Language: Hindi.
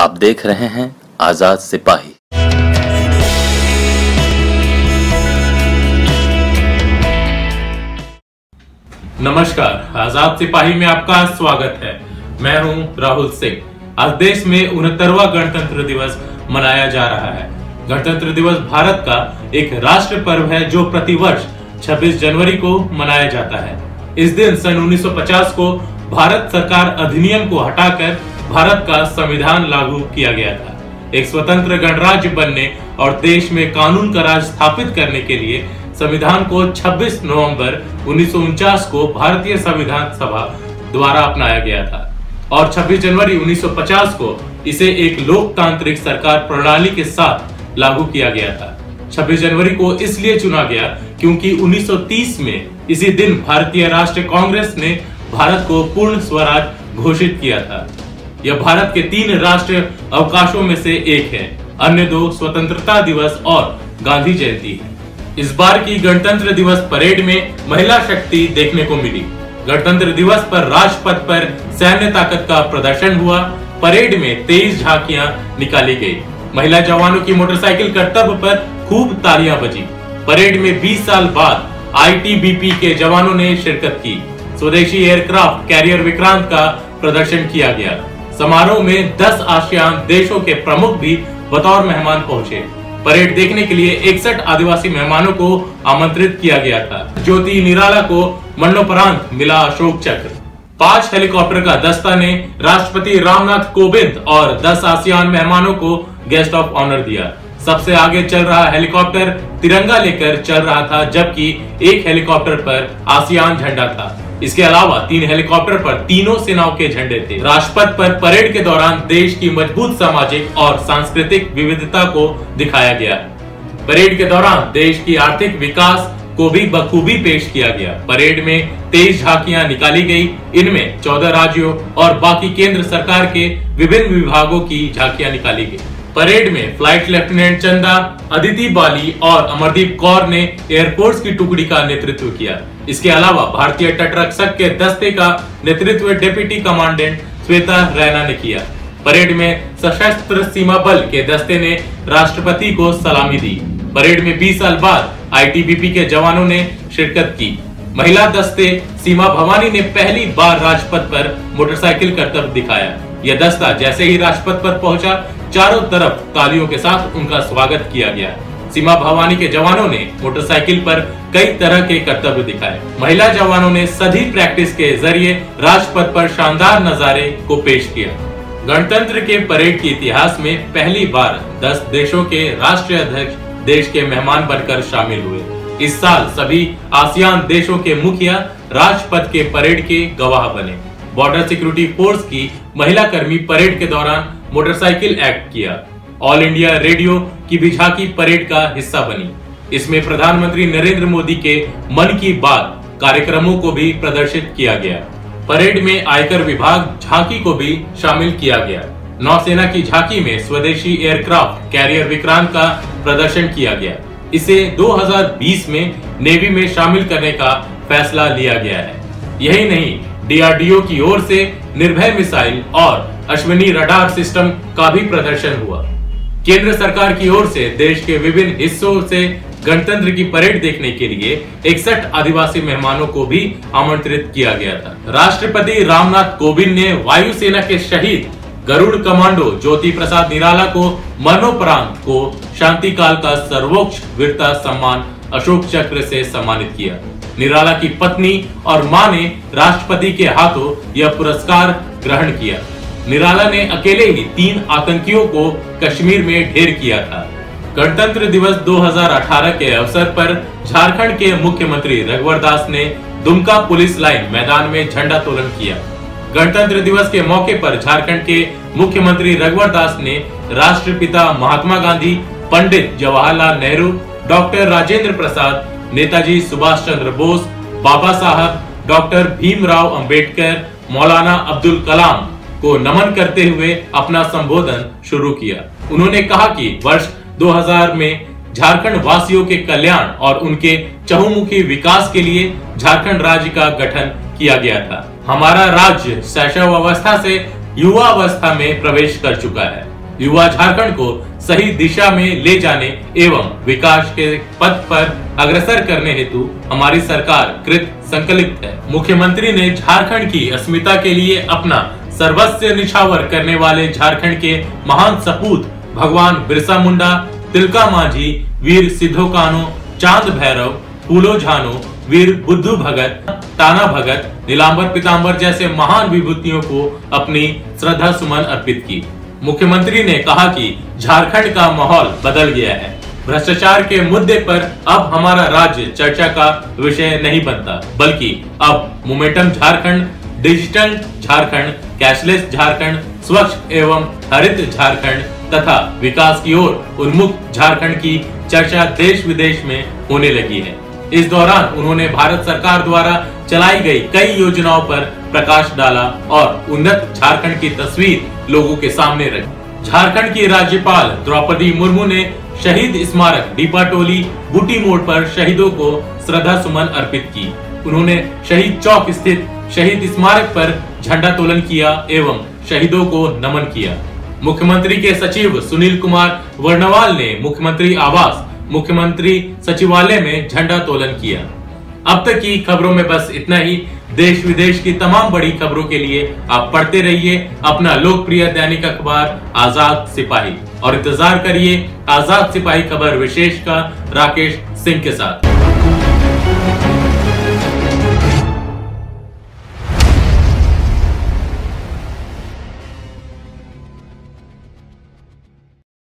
आप देख रहे हैं आज़ाद सिपाही। नमस्कार, आज़ाद सिपाही में आपका स्वागत है। मैं हूँ राहुल सिंह। आज देश में उनहत्तरवा गणतंत्र दिवस मनाया जा रहा है। गणतंत्र दिवस भारत का एक राष्ट्र पर्व है जो प्रतिवर्ष 26 जनवरी को मनाया जाता है। इस दिन सन 1950 को भारत सरकार अधिनियम को हटाकर भारत का संविधान लागू किया गया था। एक स्वतंत्र गणराज्य बनने और देश में कानून का राज स्थापित करने के लिए संविधान को 26 नवंबर उन्नीस को भारतीय संविधान सभा द्वारा अपनाया गया था और 26 जनवरी 1950 को इसे एक लोकतांत्रिक सरकार प्रणाली के साथ लागू किया गया था। 26 जनवरी को इसलिए चुना गया क्योंकि 1930 में इसी दिन भारतीय राष्ट्रीय कांग्रेस ने भारत को पूर्ण स्वराज घोषित किया था। यह भारत के तीन राष्ट्रीय अवकाशों में से एक है। अन्य दो स्वतंत्रता दिवस और गांधी जयंती है। इस बार की गणतंत्र दिवस परेड में महिला शक्ति देखने को मिली। गणतंत्र दिवस पर राजपथ पर सैन्य ताकत का प्रदर्शन हुआ। परेड में तेईस झांकियाँ निकाली गई। महिला जवानों की मोटरसाइकिल कर्तव्य पर खूब तालियाँ बजी। परेड में 20 साल बाद आईटीबीपी के जवानों ने शिरकत की। स्वदेशी एयरक्राफ्ट कैरियर विक्रांत का प्रदर्शन किया गया। समारोह में 10 आसियान देशों के प्रमुख भी बतौर मेहमान पहुँचे। परेड देखने के लिए इकसठ आदिवासी मेहमानों को आमंत्रित किया गया था। ज्योति निराला को मरणोपरांत मिला अशोक चक्र। पाँच हेलीकॉप्टर का दस्ता ने राष्ट्रपति रामनाथ कोविंद और दस आसियान मेहमानों को गेस्ट ऑफ़ ऑनर दिया। सबसे आगे चल रहा हेलीकॉप्टर तिरंगा लेकर चल रहा था, जबकि एक हेलीकॉप्टर पर आसियान झंडा था। इसके अलावा तीन हेलीकॉप्टर पर तीनों सेनाओं के झंडे थे। राजपथ पर परेड के दौरान देश की मज़बूत सामाजिक और सांस्कृतिक विविधता को दिखाया गया। परेड के दौरान देश की आर्थिक विकास को भी बखूबी पेश किया गया। परेड में तेईस झांकियाँ निकाली गई। इनमें चौदह राज्यों और बाकी केंद्र सरकार के विभिन्न विभागों की झांकियाँ निकाली गई। परेड में फ़्लाइट लेफ्टिनेंट चंदा, अदिति बाली और अमरदीप कौर ने एयरफोर्स की टुकड़ी का नेतृत्व किया। इसके अलावा भारतीय तटरक्षक के दस्ते का नेतृत्व डिप्टी कमांडेंट श्वेता रैना ने किया। परेड में सशस्त्र सीमा बल के दस्ते ने राष्ट्रपति को सलामी दी। परेड में 20 साल बाद आईटीबीपी के जवानों ने शिरकत की। महिला दस्ते सीमा भवानी ने पहली बार राजपथ पर मोटरसाइकिल करतब दिखाया। यह दस्ता जैसे ही राजपथ पर पहुँचा, चारों तरफ़ तालियों के साथ उनका स्वागत किया गया। सीमा भवानी के जवानों ने मोटरसाइकिल पर कई तरह के कर्तव्य दिखाए। महिला जवानों ने सभी प्रैक्टिस के ज़रिए राजपथ पर शानदार नजारे को पेश किया। गणतंत्र के परेड के इतिहास में पहली बार 10 देशों के राष्ट्रीय अध्यक्ष देश के मेहमान बनकर शामिल हुए। इस साल सभी आसियान देशों के मुखिया राजपथ के परेड के गवाह बने। बॉर्डर सिक्योरिटी फोर्स की महिला कर्मी परेड के दौरान मोटरसाइकिल एक्ट किया। ऑल इंडिया रेडियो की भी झांकी परेड का हिस्सा बनी। इसमें प्रधानमंत्री नरेंद्र मोदी के मन की बात कार्यक्रमों को भी प्रदर्शित किया गया। परेड में आयकर विभाग झांकी को भी शामिल किया गया। नौसेना की झांकी में स्वदेशी एयरक्राफ्ट कैरियर विक्रांत का प्रदर्शन किया गया। इसे 2020 में नेवी में शामिल करने का फैसला लिया गया है। यही नहीं डीआरडीओ की ओर से निर्भय मिसाइल और अश्विनी रडार सिस्टम का भी प्रदर्शन हुआ। केंद्र सरकार की ओर से देश के विभिन्न हिस्सों से गणतंत्र की परेड देखने के लिए इकसठ आदिवासी मेहमानों को भी आमंत्रित किया गया था। राष्ट्रपति रामनाथ कोविंद ने वायुसेना के शहीद गरुड़ कमांडो ज्योति प्रसाद निराला को मरणोपरांत को शांति काल का सर्वोच्च वीरता सम्मान अशोक चक्र से सम्मानित किया। निराला की पत्नी और माँ ने राष्ट्रपति के हाथों यह पुरस्कार ग्रहण किया। निराला ने अकेले ही तीन आतंकियों को कश्मीर में ढेर किया था। गणतंत्र दिवस 2018 के अवसर पर झारखंड के मुख्यमंत्री रघुवर दास ने दुमका पुलिस लाइन मैदान में झंडा तोलन किया। गणतंत्र दिवस के मौके पर झारखंड के मुख्यमंत्री रघुवर दास ने राष्ट्रपिता महात्मा गांधी, पंडित जवाहरलाल नेहरू, डॉक्टर राजेंद्र प्रसाद नेताजी सुभाष चंद्र बोस, बाबा साहब, डॉक्टर भीमराव अंबेडकर, मौलाना अब्दुल कलाम को नमन करते हुए अपना संबोधन शुरू किया। उन्होंने कहा कि वर्ष 2000 में झारखंड वासियों के कल्याण और उनके चहुमुखी विकास के लिए झारखंड राज्य का गठन किया गया था। हमारा राज्य शैशव अवस्था से युवा अवस्था में प्रवेश कर चुका है। युवा झारखंड को सही दिशा में ले जाने एवं विकास के पथ पर अग्रसर करने हेतु हमारी सरकार कृत संकल्पित है। मुख्यमंत्री ने झारखंड की अस्मिता के लिए अपना सर्वस्व निछावर करने वाले झारखंड के महान सपूत भगवान बिरसा मुंडा, तिलका मांझी, वीर सिद्धो कानो चाँद भैरव, फूलो झानो, वीर बुद्धू भगत, ताना भगत, नीलांबर पिताम्बर जैसे महान विभूतियों को अपनी श्रद्धा सुमन अर्पित की। मुख्यमंत्री ने कहा कि झारखंड का माहौल बदल गया है। भ्रष्टाचार के मुद्दे पर अब हमारा राज्य चर्चा का विषय नहीं बनता, बल्कि अब momentum Jharkhand, digital Jharkhand, cashless Jharkhand, स्वच्छ एवं हरित झारखंड तथा विकास की ओर उन्मुख झारखंड की चर्चा देश विदेश में होने लगी है। इस दौरान उन्होंने भारत सरकार द्वारा चलाई गई कई योजनाओं पर प्रकाश डाला और उन्नत झारखंड की तस्वीर लोगों के सामने रखी। झारखंड की राज्यपाल द्रौपदी मुर्मू ने शहीद स्मारक दीपा टोली बूटी मोड़ पर शहीदों को श्रद्धा सुमन अर्पित की। उन्होंने शहीद चौक स्थित शहीद स्मारक पर झंडा तोलन किया एवं शहीदों को नमन किया। मुख्यमंत्री के सचिव सुनील कुमार वर्णवाल ने मुख्यमंत्री आवास, मुख्यमंत्री सचिवालय में झंडा तोलन किया। अब तक की खबरों में बस इतना ही। देश विदेश की तमाम बड़ी खबरों के लिए आप पढ़ते रहिए अपना लोकप्रिय दैनिक अखबार, आज़ाद सिपाही। और इंतज़ार करिए आज़ाद सिपाही खबर विशेष का, राकेश सिंह के साथ।